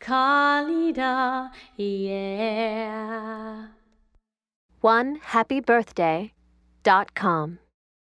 Kalida, yeah. One happy birthday dot com.